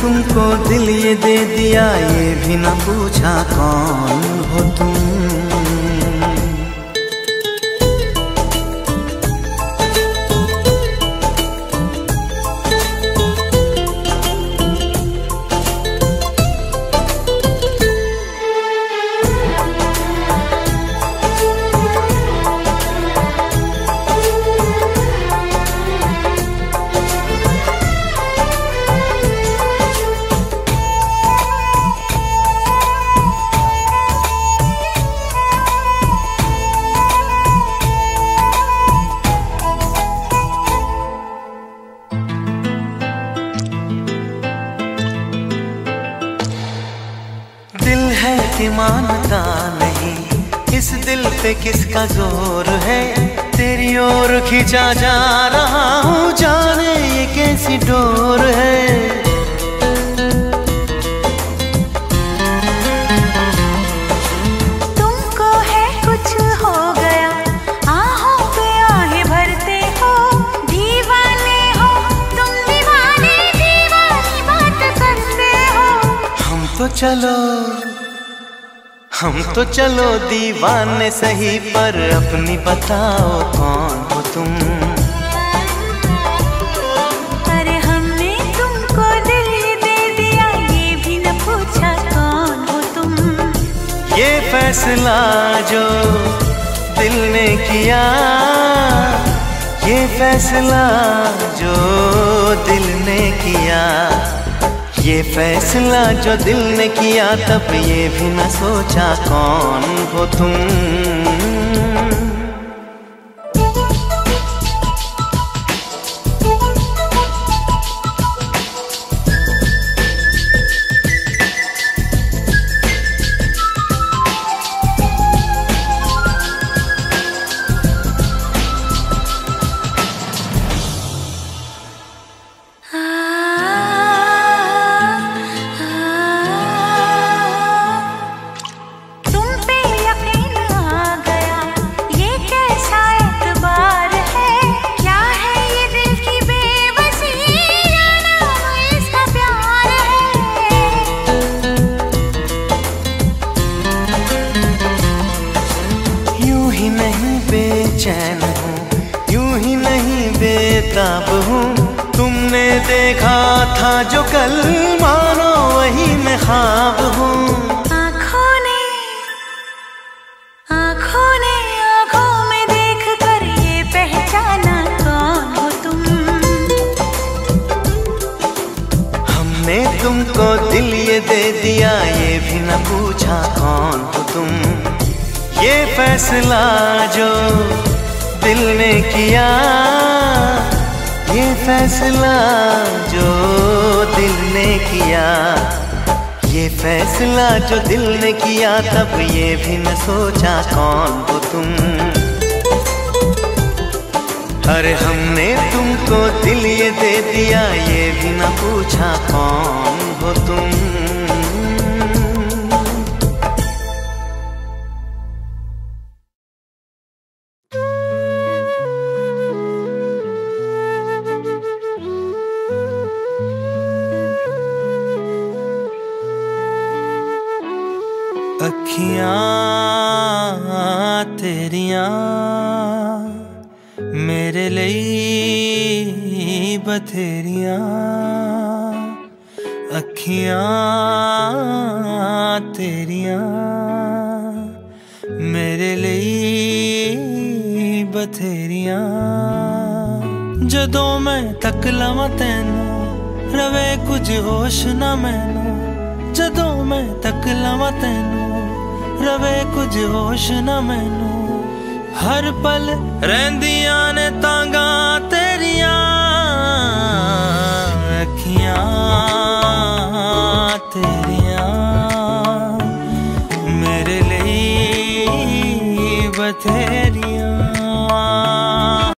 तुमको दिल ये दे दिया ये भी न पूछा कौन हो तुम। है कि मानता नहीं। इस दिल पे किसका ज़ोर है? तेरी ओर खींचा जा रहा हूँ जाने ये कैसी डोर है? तुमको है कुछ हो गया आहों भरते हो। दीवाने हो तुम दीवाने दीवानी बात करते हो। हम तो चलो। हम तो चलो दीवाने सही पर अपनी बताओ कौन हो तुम? अरे हमने तुमको दिल दे दिया ये भी न पूछा कौन हो तुम? ये फैसला जो दिल ने किया ये फैसला जो दिल ये फैसला जो दिल ने किया तब ये भी न सोचा कौन हो तुम। बेताब हूँ। तुमने देखा था जो कल मानो वही मैं ख्वाब हूँ। आँखों ने आँखों ने आँखों में देख कर ये पहचाना कौन हो तुम। हमने तुमको दिल ये दे दिया ये भी न पूछा कौन हो तुम। ये फैसला जो दिल ने किया ये फैसला जो दिल ने किया। ये फैसला जो दिल ने किया, तब ये भी न सोचा कौन हो तुम। अरे हमने तुमको दिल ये दे दिया, ये भी न पूछा कौन हो तुम। अखियाँ तेरिया मेरे लिए बथेरिया। अखियाँ तेरिया मेरे लिए बथेरिया। जदों मैं तक लव तेन, रवे कुछ होश न मैनू। ਮੈਂ ਤੱਕ ਲਵਾਂ ਤੈਨੂੰ, ਰਵੇ ਕੁਝ ਹੋਸ਼ ਨਾ ਮੈਨੂੰ। ਹਰ ਪਲ ਰਹਿੰਦੀਆਂ ਨੇ ਤਾਂਗਾ ਤੇਰੀਆਂ।